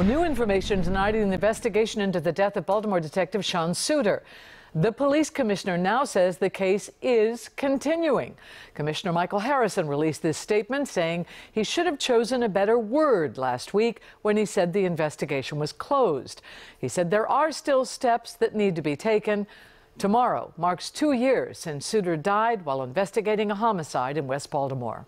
Well, new information tonight in the investigation into the death of Baltimore detective Sean Suiter. The police commissioner now says the case is continuing. Commissioner Michael Harrison released this statement saying he should have chosen a better word last week when he said the investigation was closed. He said there are still steps that need to be taken. Tomorrow marks two years since Suiter died while investigating a homicide in West Baltimore.